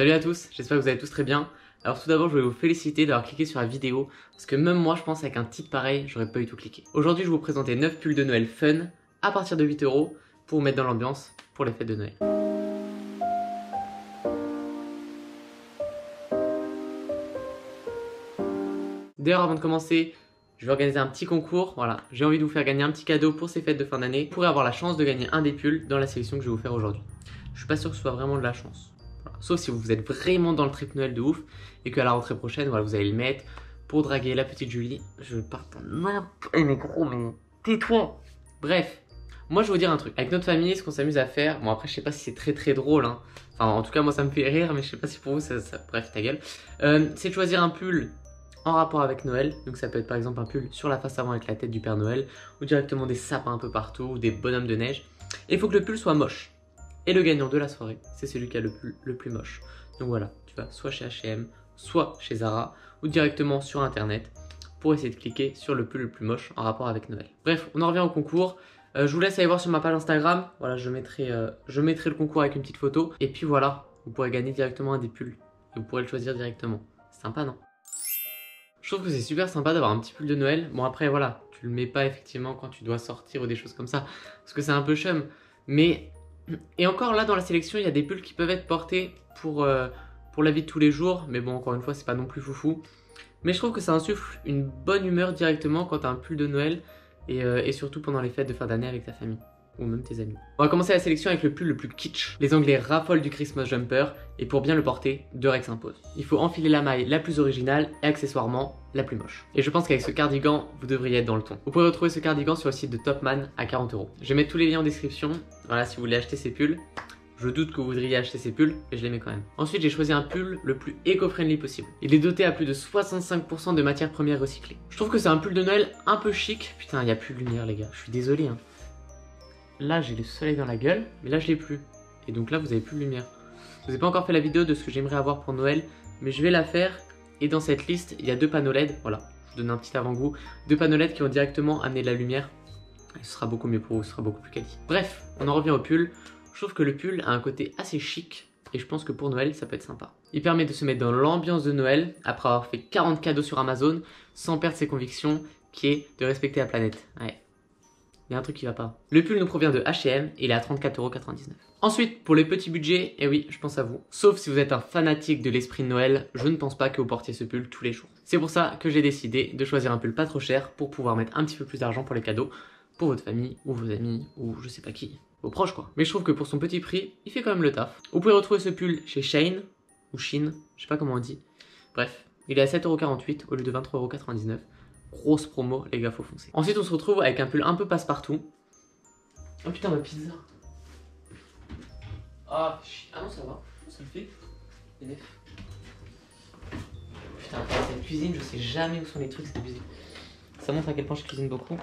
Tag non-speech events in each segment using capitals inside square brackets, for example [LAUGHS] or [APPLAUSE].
Salut à tous, j'espère que vous allez tous très bien. Alors tout d'abord, je voulais vous féliciter d'avoir cliqué sur la vidéo, parce que même moi, je pense avec un titre pareil, j'aurais pas eu tout cliqué. Aujourd'hui, je vais vous présenter 9 pulls de Noël fun, à partir de 8 euros, pour vous mettre dans l'ambiance pour les fêtes de Noël. D'ailleurs, avant de commencer, je vais organiser un petit concours. Voilà, j'ai envie de vous faire gagner un petit cadeau pour ces fêtes de fin d'année. Vous pourrez avoir la chance de gagner un des pulls dans la sélection que je vais vous faire aujourd'hui. Je suis pas sûr que ce soit vraiment de la chance. Sauf si vous êtes vraiment dans le trip Noël de ouf et qu'à la rentrée prochaine, voilà, vous allez le mettre pour draguer la petite Julie. Je pars n'importe. Eh mais gros, mais tais-toi Bref, moi je vais vous dire un truc. Avec notre famille, ce qu'on s'amuse à faire, bon après je sais pas si c'est très très drôle, hein. Enfin en tout cas moi ça me fait rire, mais je sais pas si pour vous ça... Bref, ta gueule. Euh, c'est de choisir un pull en rapport avec Noël. Donc ça peut être par exemple un pull sur la face avant avec la tête du Père Noël, ou directement des sapins un peu partout, ou des bonhommes de neige. Et il faut que le pull soit moche. Et le gagnant de la soirée, c'est celui qui a le pull le plus moche. Donc voilà, tu vas soit chez H&M, soit chez Zara, ou directement sur internet pour essayer de cliquer sur le pull le plus moche en rapport avec Noël. Bref, on en revient au concours. Euh, je vous laisse aller voir sur ma page Instagram. Voilà, je mettrai, euh, je mettrai le concours avec une petite photo. Et puis voilà, vous pourrez gagner directement un des pulls. Vous pourrez le choisir directement. C'est sympa, non? Je trouve que c'est super sympa d'avoir un petit pull de Noël. Bon après voilà, tu le mets pas effectivement quand tu dois sortir ou des choses comme ça, parce que c'est un peu chum. Mais, et encore là dans la sélection, il y a des pulls qui peuvent être portés pour, euh, pour la vie de tous les jours. Mais bon, encore une fois, c'est pas non plus foufou. Mais je trouve que ça insuffle une bonne humeur directement quand tu as un pull de Noël et, euh, et surtout pendant les fêtes de fin d'année avec ta famille ou même tes amis. On va commencer la sélection avec le pull le plus kitsch. Les Anglais raffolent du Christmas jumper et pour bien le porter, deux règles s'imposent. Il faut enfiler la maille la plus originale et accessoirement la plus moche. Et je pense qu'avec ce cardigan, vous devriez être dans le ton. Vous pouvez retrouver ce cardigan sur le site de Topman à 40 euros. Je vais mettre tous les liens en description. Voilà, si vous voulez acheter ces pulls. Je doute que vous voudriez acheter ces pulls, mais je les mets quand même. Ensuite, j'ai choisi un pull le plus éco-friendly possible. Il est doté à plus de 65% de matières premières recyclées. Je trouve que c'est un pull de Noël un peu chic. Putain, il n'y a plus de lumière, les gars. Je suis désolé. Hein. Là, j'ai le soleil dans la gueule, mais là, je l'ai plus. Et donc là, vous avez plus de lumière. Je vous ai pas encore fait la vidéo de ce que j'aimerais avoir pour Noël, mais je vais la faire. Et dans cette liste, il y a deux panneaux LED. Voilà, je vous donne un petit avant-goût. Deux panneaux LED qui vont directement amener de la lumière. Ce sera beaucoup mieux pour vous, ce sera beaucoup plus quali. Bref, on en revient au pull. Je trouve que le pull a un côté assez chic. Et je pense que pour Noël, ça peut être sympa. Il permet de se mettre dans l'ambiance de Noël après avoir fait 40 cadeaux sur Amazon sans perdre ses convictions qui est de respecter la planète. Ouais, il y a un truc qui va pas. Le pull nous provient de H&M et il est à 34,99€. Ensuite, pour les petits budgets, et eh oui, je pense à vous. Sauf si vous êtes un fanatique de l'esprit de Noël, je ne pense pas que vous portiez ce pull tous les jours. C'est pour ça que j'ai décidé de choisir un pull pas trop cher pour pouvoir mettre un petit peu plus d'argent pour les cadeaux, pour votre famille, ou vos amis, ou je sais pas qui, vos proches quoi. Mais je trouve que pour son petit prix, il fait quand même le taf. Vous pouvez retrouver ce pull chez Shane, ou Shine, je sais pas comment on dit. Bref, il est à 7,48€ au lieu de 23,99€. Grosse promo, les gars, faut foncer. Ensuite, on se retrouve avec un pull un peu passe-partout. Oh putain, ma pizza. Ah, ah non, ça va. Ça le fait. Putain, cette cuisine, je sais jamais où sont les trucs, c'est abusé. Ça montre à quel point je cuisine beaucoup.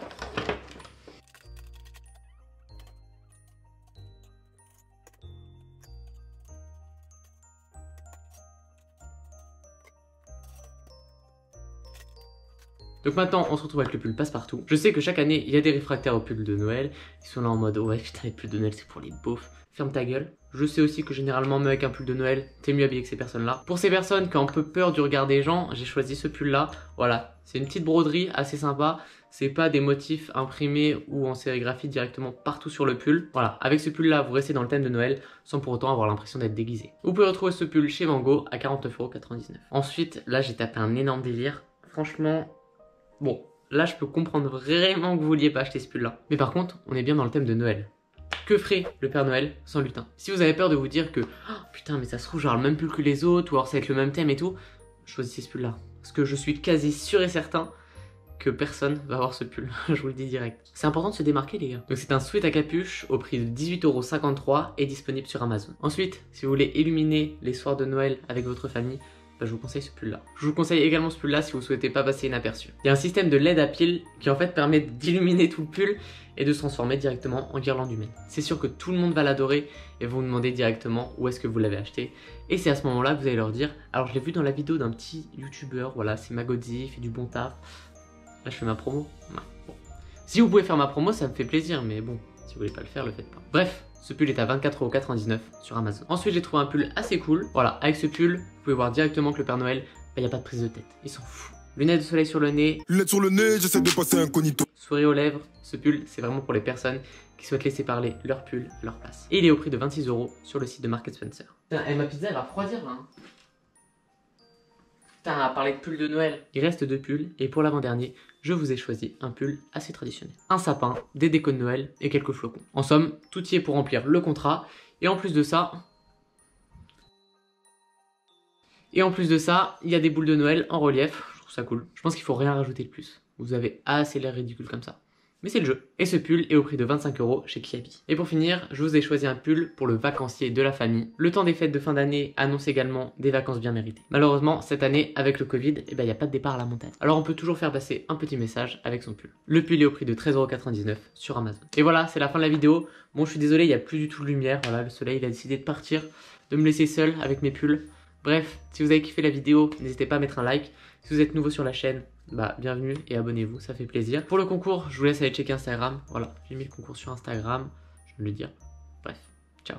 Donc maintenant, on se retrouve avec le pull passe-partout. Je sais que chaque année, il y a des réfractaires au pull de Noël. Ils sont là en mode, ouais, putain, les pulls de Noël, c'est pour les beaufs. Ferme ta gueule. Je sais aussi que généralement, avec un pull de Noël, t'es mieux habillé que ces personnes-là. Pour ces personnes qui ont un peu peur du regard des gens, j'ai choisi ce pull-là. Voilà, c'est une petite broderie assez sympa. C'est pas des motifs imprimés ou en sérigraphie directement partout sur le pull. Voilà, avec ce pull-là, vous restez dans le thème de Noël sans pour autant avoir l'impression d'être déguisé. Vous pouvez retrouver ce pull chez Mango à 49,99€. Ensuite, là, j'ai tapé un énorme délire. Franchement, Bon, là je peux comprendre vraiment que vous vouliez pas acheter ce pull là. Mais par contre, on est bien dans le thème de Noël. Que ferait le Père Noël sans lutin? Si vous avez peur de vous dire que oh, putain mais ça se trouve genre le même pull que les autres ou alors ça va être le même thème et tout, choisissez ce pull là. Parce que je suis quasi sûr et certain que personne va avoir ce pull, [LAUGHS] je vous le dis direct. C'est important de se démarquer les gars. Donc c'est un sweat à capuche au prix de 18,53€ et disponible sur Amazon. Ensuite, si vous voulez illuminer les soirs de Noël avec votre famille, bah, je vous conseille ce pull là. Je vous conseille également ce pull là si vous souhaitez pas passer inaperçu. Il y a un système de LED à pile qui en fait permet d'illuminer tout le pull et de se transformer directement en guirlande humaine. C'est sûr que tout le monde va l'adorer et vous demander directement où est-ce que vous l'avez acheté. Et c'est à ce moment-là que vous allez leur dire, alors je l'ai vu dans la vidéo d'un petit youtubeur, voilà, c'est Magodzi, il fait du bon taf. Là je fais ma promo. Si vous pouvez faire ma promo, ça me fait plaisir, mais bon, si vous voulez pas le faire, le faites pas. Bref, Ce pull est à 24,99€ sur Amazon. Ensuite, j'ai trouvé un pull assez cool. Voilà, avec ce pull, vous pouvez voir directement que le Père Noël, il n'y a pas de prise de tête. Ils s'en foutent. Lunettes de soleil sur le nez. Lunettes sur le nez, j'essaie de passer incognito. Sourire aux lèvres. Ce pull, c'est vraiment pour les personnes qui souhaitent laisser parler leur pull à leur place. Et il est au prix de 26€ sur le site de Market Spencer. Putain, et ma pizza, elle va refroidir là. Hein. Putain, à parler de pull de Noël. Il reste deux pulls, et pour l'avant-dernier, je vous ai choisi un pull assez traditionnel. Un sapin, des décos de Noël et quelques flocons. En somme, tout y est pour remplir le contrat, et en plus de ça, et en plus de ça, il y a des boules de Noël en relief. Je trouve ça cool. Je pense qu'il faut rien rajouter de plus. Vous avez assez l'air ridicule comme ça. Mais c'est le jeu. Et ce pull est au prix de 25 euros chez Kiabi. Et pour finir, je vous ai choisi un pull pour le vacancier de la famille. Le temps des fêtes de fin d'année annonce également des vacances bien méritées. Malheureusement, cette année, avec le Covid, il eh ben, n'y a pas de départ à la montagne. Alors on peut toujours faire passer un petit message avec son pull. Le pull est au prix de 13,99€ sur Amazon. Et voilà, c'est la fin de la vidéo. Bon, je suis désolé, il n'y a plus du tout de lumière. Voilà, le soleil, il a décidé de partir, de me laisser seul avec mes pulls. Bref, si vous avez kiffé la vidéo, n'hésitez pas à mettre un like. Si vous êtes nouveau sur la chaîne, bah bienvenue et abonnez-vous, ça fait plaisir. Pour le concours, je vous laisse aller checker Instagram. Voilà, j'ai mis le concours sur Instagram, je vais le dire. Bref, ciao.